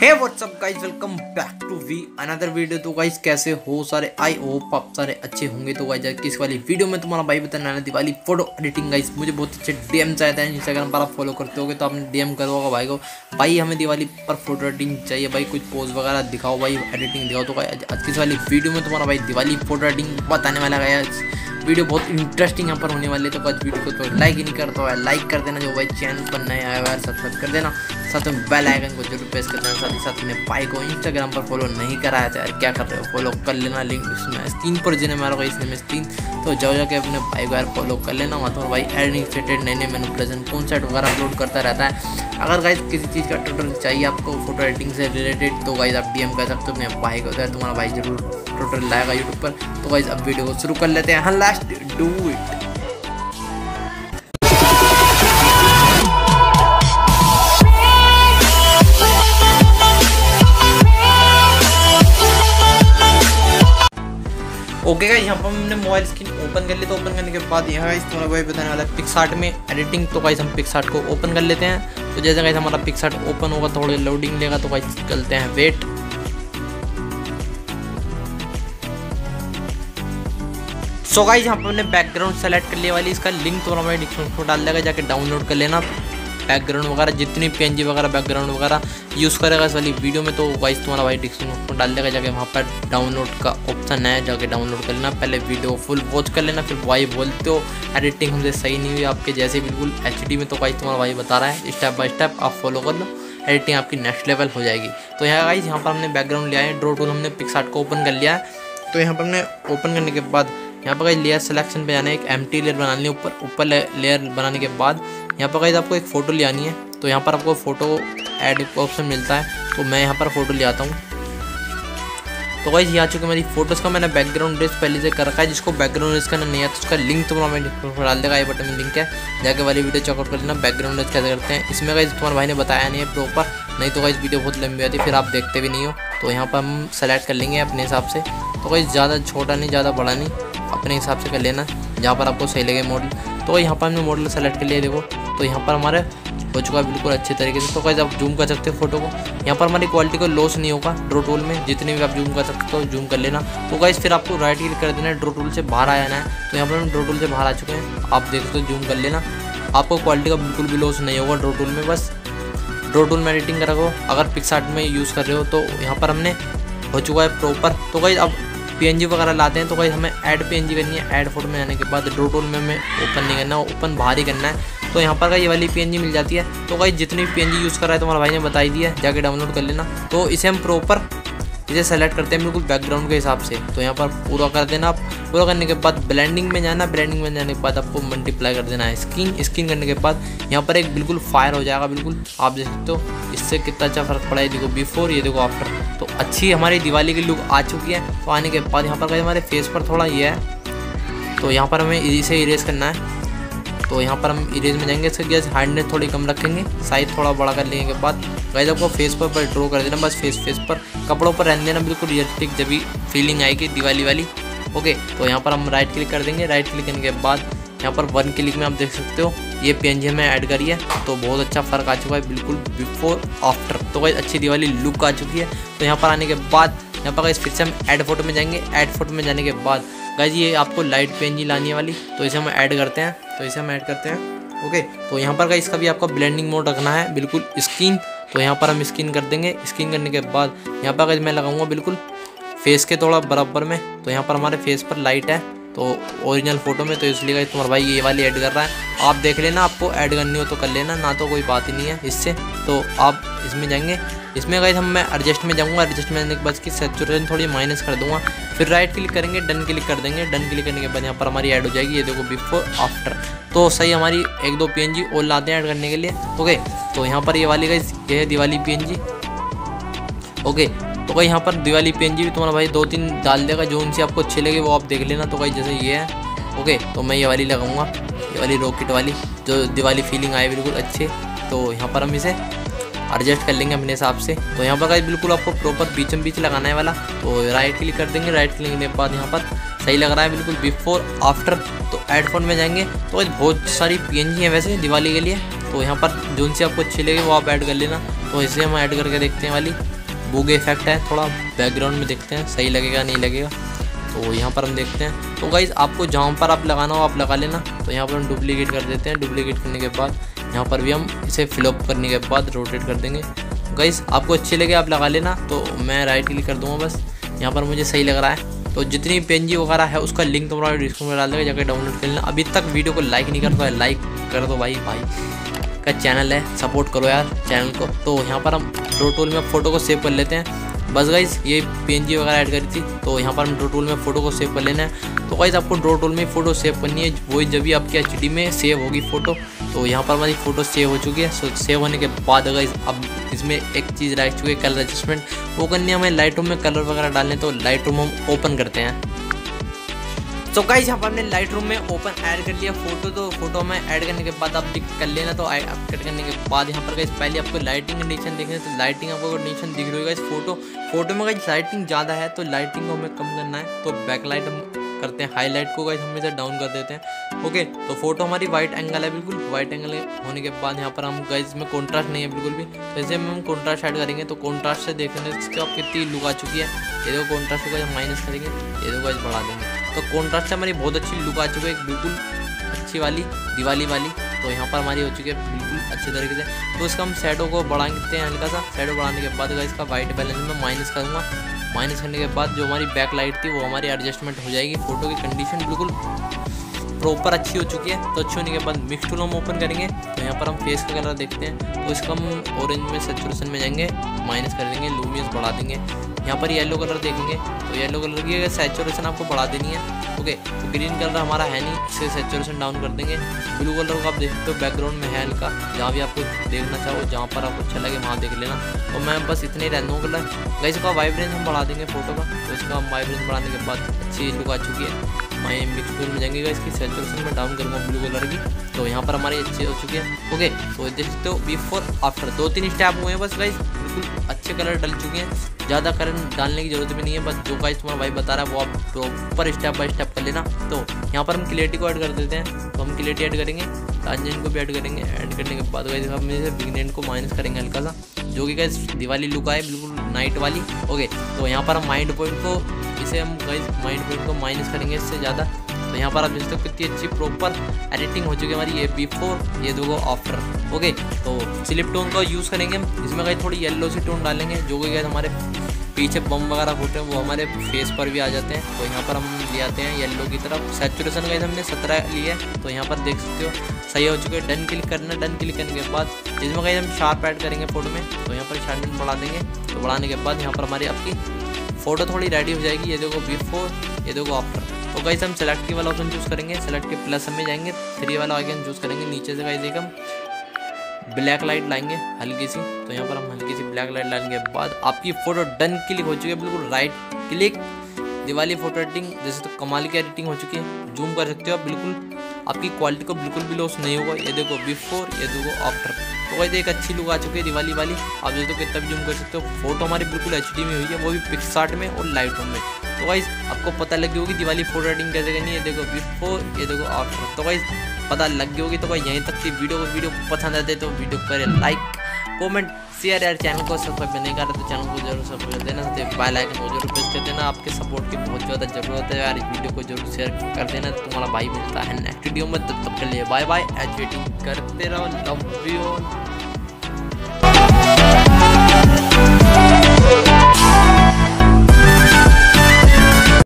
Hey what's up guys welcome back to we another video तो guys कैसे हो सारे? आई होप आप सारे अच्छे होंगे। तो गाइज़ किस वाली वीडियो में तुम्हारा भाई बताने वाला दिवाली फ़ोटो एडिटिंग गाइस मुझे बहुत अच्छे डीएम चाहते हैं इंस्टाग्राम पर, आप फॉलो करते होगे तो आपने डीएम करो भाई को। भाई, हमें दिवाली पर फ़ोटो एडिटिंग चाहिए। भाई, कुछ पोज वगैरह दिखाओ, भाई एडिटिंग दिखाओ। तो किस वाली वीडियो में तुम्हारा भाई दिवाली फ़ोटो एडिटिंग बताने वाला गया वीडियो बहुत इंटरेस्टिंग यहाँ पर होने वाले तो आज वीडियो को तो लाइक ही नहीं करता है लाइक कर देना जो भाई चैनल पर नए आया हुआ है सब्सक्राइब कर देना। साथ में बेल आइकन को ज़रूर प्रेस कर देना साथ ही साथ में भाई को इंस्टाग्राम पर फॉलो नहीं कराया था क्या कर रहे हो? फॉलो कर लेना लिंक इसमें स्क्रीन पर जिन्हें मारा भाई इसमें स्क्रीन तो जाओ जाके अपने भाई को यार फॉलो कर लेना, वहाँ तो भाई रिलेटेड नए नए मैनुपलेशन कौन सेट वगैरह अपलोड करता रहता है। अगर गाइज़ किसी चीज़ का टोटल चाहिए आपको फ़ोटो एडिटिंग से रिलेटेड तो गाइज़ आप डीएम कर सकते हो अपने भाई को तो तुम्हारा भाई ज़रूर टोटल लाएगा यूट्यूब पर। तो गाइज़ अब वीडियो को शुरू कर लेते हैं। हाँ last do it okay guys यहाँ पर हमने मोबाइल स्क्रीन ओपन कर लिया तो ओपन करने के बाद यहाँ इस तुम्हारा वही बताने वाला है पिक्सार्ट में एडिटिंग तो गाइस हम पिक्सार्ट को ओपन कर लेते हैं। तो जैसे गाइस हमारा पिक्सार्ट ओपन होगा, थोड़ी लोडिंग लेगा तो गाइस करते हैं वेट सो गाइस यहाँ पर हमने बैकग्राउंड सेलेक्ट कर लिया वाली, इसका लिंक तो हमारे डिस्क्रिप्शन डाल देगा जाके डाउनलोड कर लेना। बैकग्राउंड वगैरह, जितनी पीएनजी वगैरह बैकग्राउंड वगैरह यूज़ करेगा इस वाली वीडियो में तो वाइस तुम्हारा भाई डिस्क्रिप्शन डाल देगा, जाके वहाँ पर डाउनलोड का ऑप्शन है, जाके डाउनलोड कर लेना। पहले वीडियो फुल वॉच कर लेना, फिर वाई बोलते हो एडिटिंग हमसे सही नहीं हुई आपके जैसे, बिल्कुल एचडी में तो वाइस तुम्हारा भाई बता रहा है स्टेप बाय स्टेप आप फॉलो कर लो एडिटिंग आपकी नेक्स्ट लेवल हो जाएगी। तो यहाँ गाइज़ यहाँ पर हमने बैकग्राउंड लिया है ड्रो टूल हमने पिक्सार्ट को ओपन कर लिया है। तो यहाँ पर हमने ओपन करने के बाद यहाँ पर लेयर सिलेक्शन पे जाना है, एक एम लेयर बनानी है, ऊपर ऊपर लेयर बनाने के बाद यहाँ पर गाइज़ आपको एक फ़ोटो ले आनी है तो यहाँ पर आपको फ़ोटो ऐड ऑप्शन मिलता है तो मैं यहाँ पर फ़ोटो ले आता हूँ। तो गाइज़ ये आ चुके मेरी फ़ोटोज़ का, मैंने बैकग्राउंड ड्रेस पहले से कर रखा है, जिसको बैकग्राउंड ड्रेस करना नहीं है तो उसका लिंक तो मैं डाल देगा, ये बटन में लिंक है, जाके वाली वीडियो चेकआउट कर लेना बैकग्राउंड ड्रेस कैसे करते हैं। इसमें गाइज़ तुम्हारे भाई ने बताया नहीं है प्रॉपर नहीं तो गाइज़ वीडियो बहुत लंबी आती फिर आप देखते भी नहीं हो तो यहाँ पर हम सेलेक्ट कर लेंगे अपने हिसाब से। तो गाइज़ ज़्यादा छोटा नहीं, ज़्यादा बड़ा नहीं। अपने हिसाब से कर लेना, जहाँ पर आपको सही लगे मॉडल तो यहाँ पर हमने मॉडल सेलेक्ट कर लिया, देखो। तो यहाँ पर हमारे हो चुका है बिल्कुल अच्छे तरीके से। तो कैसे आप जूम कर सकते हो फ़ोटो को। यहाँ पर हमारी क्वालिटी को लॉस नहीं होगा ड्रो टूल में। जितने भी आप जूम कर सकते हो जूम कर लेना। तो गाइज़ फिर आपको राइट क्लिक कर देना है ड्रो टूल से बाहर आ जाना है। तो यहाँ पर हम ड्रो टूल से बाहर आ चुके हैं। आप देख सकते हो जूम कर लेना। आपको क्वालिटी का बिल्कुल भी लॉस नहीं होगा ड्रो टूल में। बस ड्रो टूल में एडिटिंग कर अगर पिक्सार्ट में यूज़ कर रहे हो तो यहाँ पर हमने हो चुका है प्रॉपर तो गाइज़ अब पीएनजी वगैरह लाते हैं तो भाई हमें ऐड पीएनजी करनी है। ऐड फ़ोटो में आने के बाद ड्रो टूल में हमें ओपन नहीं करना है ओपन बाहर ही करना है। तो यहाँ पर का ये वाली पीएनजी मिल जाती है। तो भाई जितनी PNG यूज़ कर रहा है तो हमारे भाई ने बताई दिया जाके डाउनलोड कर लेना। तो इसे हम प्रॉपर इसे सेलेक्ट करते हैं बिल्कुल बैकग्राउंड के हिसाब से। तो यहाँ पर पूरा कर देना आप। पूरा करने के बाद ब्लेंडिंग में जाना ब्लेंडिंग में जाने के बाद आपको मल्टीप्लाई कर देना है स्किन स्किन करने के बाद यहाँ पर एक बिल्कुल फायर हो जाएगा बिल्कुल। आप देख सकते हो, इससे कितना अच्छा फ़र्क पड़ा है। देखो बिफोर ये देखो आफ्टर तो अच्छी हमारी दिवाली की लुक आ चुकी है। तो आने के बाद यहाँ पर हमारे फेस पर थोड़ा ये है। तो यहाँ पर हमें इसे इरेज करना है। तो यहाँ पर हम इरेज में जाएँगे इसके गैस हार्डनेस थोड़ी कम रखेंगे साइज़ थोड़ा बड़ा कर लेने के बाद। गाइज़ आपको फेस पर, पर ड्रॉ कर देना बस फेस फेस पर। कपड़ों पर रहने देना बिल्कुल रियलिस्टिक जब भी फीलिंग आएगी दिवाली वाली। ओके तो यहाँ पर हम राइट क्लिक कर देंगे। राइट क्लिक करने के बाद यहाँ पर वन क्लिक में आप देख सकते हो ये पी एन में ऐड करिए तो बहुत अच्छा फ़र्क आ चुका है बिल्कुल बिफोर आफ्टर तो भाई अच्छी दिवाली लुक आ चुकी है। तो यहाँ पर आने के बाद यहाँ पर फिर से हम ऐड फ़ोटो में जाएँगे। ऐड फ़ोटो में जाने के बाद गाइज़ ये आपको लाइट पेन लानी वाली तो इसे हम ऐड करते हैं तो इसे हम ऐड करते हैं ओके तो यहाँ पर इसका भी आपका ब्लेंडिंग मोड रखना है, बिल्कुल स्किन तो यहाँ पर हम स्किन कर देंगे। स्किन करने के बाद यहाँ पर मैं लगाऊँगा बिल्कुल फेस के थोड़ा बराबर में तो यहाँ पर हमारे फेस पर लाइट है। तो ओरिजिनल फ़ोटो में तो इसलिए गाइस तुम्हारा भाई ये वाली ऐड कर रहा है। आप देख लेना, आपको ऐड करनी हो तो कर लेना, ना तो कोई बात ही नहीं है इससे। तो आप इसमें जाएँगे। इसमें गए हम, मैं एडजस्ट में जाऊँगा एडजस्ट में जाने के बाद सेचुरेशन थोड़ी माइनस कर दूँगा। फिर राइट क्लिक करेंगे डन क्लिक कर देंगे। डन क्लिक करने के बाद यहाँ पर हमारी ऐड हो जाएगी, ये देखो बिफोर आफ्टर तो सही हमारी एक दो पी एन जी और लाते हैं ऐड करने के लिए। ओके तो यहाँ पर ये वाली गई ये है Diwali P N G okay तो भाई यहाँ पर दिवाली पीएनजी भी तुम्हारा भाई दो तीन डाल देगा, जो उनसे आपको अच्छी लगे वो आप देख लेना। तो भाई जैसे ये है, ओके तो मैं ये वाली लगाऊँगा, ये वाली रॉकेट वाली, जो दिवाली फीलिंग आए बिल्कुल अच्छे। तो यहाँ पर हम इसे एडजस्ट कर लेंगे अपने हिसाब से। तो यहाँ पर गाइस बिल्कुल आपको प्रॉपर बीचम बीच लगाना है वाला। तो राइट क्लिक कर देंगे राइट क्लिक के बाद यहाँ पर सही लग रहा है बिल्कुल बिफोर आफ्टर तो एडफोन में जाएँगे। तो भाई बहुत सारी पी है वैसे दिवाली के लिए। तो यहाँ पर जो से आपको अच्छी लगे वो आप ऐड कर लेना। तो इसे हम ऐड करके देखते हैं वाली। बुग इफ़ेक्ट है, थोड़ा बैकग्राउंड में देखते हैं, सही लगेगा, नहीं लगेगा। तो यहाँ पर हम देखते हैं। तो गाइज़ आपको जहाँ पर आप लगाना हो, आप लगा लेना। तो यहाँ पर हम डुप्लीकेट कर देते हैं। डुप्लीकेट करने के बाद यहाँ पर भी हम इसे फिलअप करने के बाद रोटेट कर देंगे। गाइज़ आपको अच्छे लगे, आप लगा लेना। तो मैं राइट क्लिक कर दूँगा बस। यहाँ पर मुझे सही लग रहा है। तो जितनी पेंजी वगैरह है, उसका लिंक तुम्हारा डिस्क्रिप्शन में डाल देगा जाकर डाउनलोड कर लेना। अभी तक वीडियो को लाइक नहीं करता है लाइक कर दो भाई भाई का चैनल है. सपोर्ट करो यार चैनल को. तो यहाँ पर हम ड्रो टूल में फ़ोटो को सेव कर लेते हैं. बस गाइज़ ये पीएनजी वगैरह ऐड करी थी. तो यहाँ पर हम ड्रो टूल में फ़ोटो को सेव कर लेना है. तो गाइज़ आपको ड्रो टूल में फ़ोटो सेव करनी है. वही जब भी आपकी एचडी में सेव होगी फ़ोटो तो यहाँ पर हमारी फ़ोटो सेव हो चुकी है. सो सेव होने के बाद गाइज़ अब इसमें एक चीज़ रह चुकी है कलर एडजस्टमेंट वो करनी है हमें लाइट में कलर वगैरह डालने तो लाइट हम ओपन करते हैं. तो गाइज़ यहाँ पर हमने लाइट रूम में ओपन ऐड कर लिया फ़ोटो तो फ़ोटो में ऐड करने के बाद आप कर लेना तो कट करने के बाद यहाँ पर गाइज़ पहले आपको लाइटिंग कंडीशन देखना तो लाइटिंग आपको कंडीशन दिख रही है इस फ़ोटो फ़ोटो में गाइज़ लाइटिंग ज़्यादा है तो लाइटिंग को हमें कम करना है तो बैक लाइट हम करते हैं हाईलाइट को गाइज़ हम इसे डाउन कर देते हैं ओके तो फ़ोटो हमारी वाइट एंगल है बिल्कुल वाइट एंगल होने के बाद यहाँ पर हम गाइज़ में कॉन्ट्रास्ट नहीं है बिल्कुल भी तो इसे हम कॉन्ट्रास्ट ऐड करेंगे तो कॉन्ट्रास्ट से देखेंगे, इसके आप कितनी लुक आ चुकी है, ये देखो कॉन्ट्रास्ट को माइनस करेंगे, ये देखो बढ़ा देंगे। तो कॉन्ट्रास्ट से हमारी बहुत अच्छी लुक आ चुकी है बिल्कुल अच्छी वाली, दिवाली वाली। तो यहाँ पर हमारी हो चुकी है बिल्कुल अच्छी तरीके से। तो इसका हम शेडो को बढ़ाते हैं हल्का सा। सेटो बढ़ाने के बाद इसका वाइट बैलेंस में माइनस करूँगा। माइनस करने के बाद जो हमारी बैक लाइट थी, वो हमारी एडजस्टमेंट हो जाएगी। फ़ोटो की कंडीशन बिल्कुल प्रॉपर अच्छी हो चुकी है तो अच्छी होने के बाद मिक्स टूल हम ओपन करेंगे। तो यहाँ पर हम फेस का कलर देखते हैं तो इसका हम ऑरेंज में सेचुरेशन में जाएँगे माइनस कर देंगे लूमियस बढ़ा देंगे। यहाँ पर येलो कलर देखेंगे तो येलो कलर की अगर सेचुरेशन आपको बढ़ा देनी है ओके तो ग्रीन कलर हमारा है नहीं इसे सेचुरेशन डाउन कर देंगे। ब्लू कलर को आप देख सकते हो बैकग्राउंड में है हल्का, जहाँ भी आपको देखना चाहो, जहाँ पर आपको अच्छा लगे, वहाँ देख लेना। तो मैं बस इतने ही रहता हूँ कलर गई इसका वाइब्रेंस हम बढ़ा देंगे फ़ोटो का तो इसका हम वाइब्रेंस बढ़ाने के बाद अच्छी लुक आ चुकी है। मैं मिक्स टूल में जाएँगे इसकी सेचुरेशन में डाउन करूँगा ब्लू कलर की। तो यहाँ पर हमारी अच्छी हो चुके हैं। ओके तो देख सकते हो बिफोर आफ्टर दो तीन स्टेप हुए हैं बस गाइस बिल्कुल अच्छे कलर डल चुके हैं। ज़्यादा कलर डालने की ज़रूरत भी नहीं है, बस जो गाइस तुम्हारा भाई बता रहा है, वो आप प्रॉपर स्टेप बाय स्टेप कर लेना। तो यहाँ पर हम क्लियरिटी को ऐड कर देते हैं। तो हम क्लियरिटी ऐड करेंगे टांजेंट को भी ऐड करेंगे। ऐड करने के बाद गाइस हम बिगनेंट को माइनस करेंगे हल्का सा। जो कि गाइस दिवाली लुक आए, बिल्कुल नाइट वाली। ओके तो यहाँ पर हम माइंड पॉइंट को इसे हम गाइस माइंड पॉइंट को माइनस करेंगे इससे ज़्यादा। तो यहाँ पर आप देख सकते हो कितनी अच्छी प्रॉपर एडिटिंग हो चुकी है हमारी। ये बिफोर ये दो आफ्टर ओके तो स्लिप टोन का यूज़ करेंगे हम। इसमें कहीं थोड़ी येलो सी टोन डालेंगे। जो कि हमारे पीछे बम वगैरह होते हैं, वो हमारे फेस पर भी आ जाते हैं। तो यहाँ पर हम ले आते हैं येलो की तरफ़। सेचुरेशन का हमने सत्रह लिया है। तो यहाँ पर देख सकते हो, सही हो चुके डन क्लिक करना डन क्लिक करने के बाद इसमें कहीं हम शार्प ऐड करेंगे फ़ोटो में। तो यहाँ पर शार्पन बढ़ा देंगे। तो बढ़ाने के बाद यहाँ पर हमारी आपकी फ़ोटो थोड़ी रेडी हो जाएगी, ये देखो बिफोर ये देखो आफ्टर तो गाइस हम सेलेक्ट की वाला ऑप्शन चूज़ करेंगे. सेलेक्ट के प्लस में जाएँगे. थ्री वाला आइकन चूज़ करेंगे. नीचे से गाइस एक हम ब्लैक लाइट लाएँगे हल्की सी. तो यहाँ पर हम हल्की सी ब्लैक लाइट लाने के बाद आपकी फ़ोटो डन क्लिक हो चुकी है. बिल्कुल right click Diwali photo editing जैसे तो कमाल की एडिटिंग हो चुकी है. जूम कर सकते हो आप, बिल्कुल. आपकी क्वालिटी को बिल्कुल भी लॉस नहीं होगा। ये देखो बिफोर ये देखो आफ्टर तो वही एक अच्छी लुक आ चुकी है दिवाली वाली। आप देखो कितना भी जूम कर सकते हो। फ़ोटो हमारी बिल्कुल एचडी में हुई है, वो भी पिक्सार्ट में और लाइट में। तो वाइज आपको पता लग गई होगी दिवाली फ़ोटो एडिटिंग कैसे करनी है। देखो बिफोर ये देखो आफ्टर तो वाइज पता लग गई होगी तो भाई यहीं तक की वीडियो को वीडियो पसंद आते तो वीडियो करें लाइक कमेंट शेयर यार चैनल को सब्सक्राइब नहीं कर रहे तो चैनल को ज़रूर सब्सक्राइब कर देना तो बाय लाइक को ज़रूर प्रेस कर देना, आपके सपोर्ट की बहुत ज़्यादा ज़रूरत है यार, इस वीडियो को ज़रूर शेयर कर देना तो तुम्हारा भाई मिलता है नेक्स्ट वीडियो में, तब तक के लिए बाय बाय एजुकेटिंग करते रहो लव यू